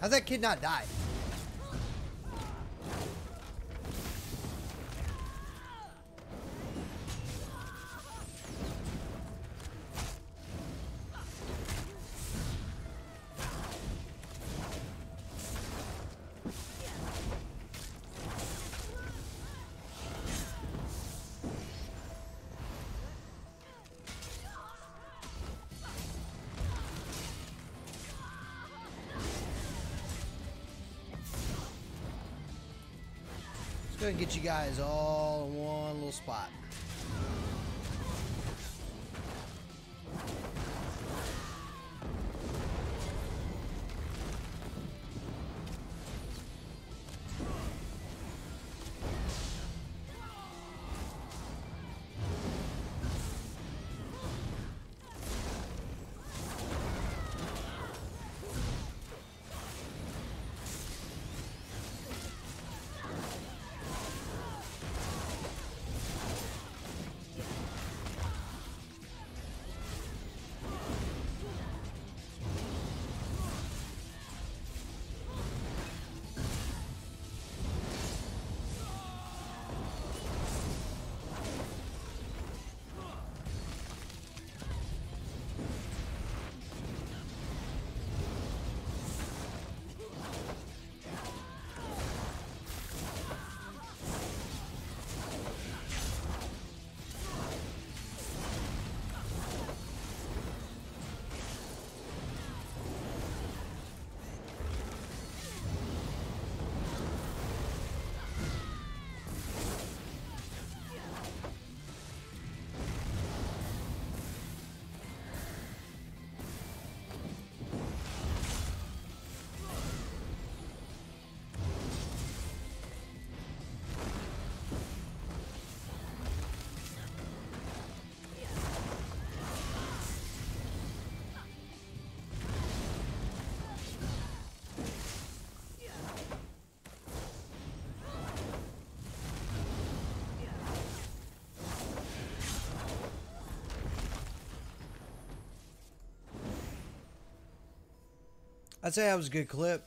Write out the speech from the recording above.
How's that kid not die? Let's and get you guys all in one little spot. I'd say that was a good clip.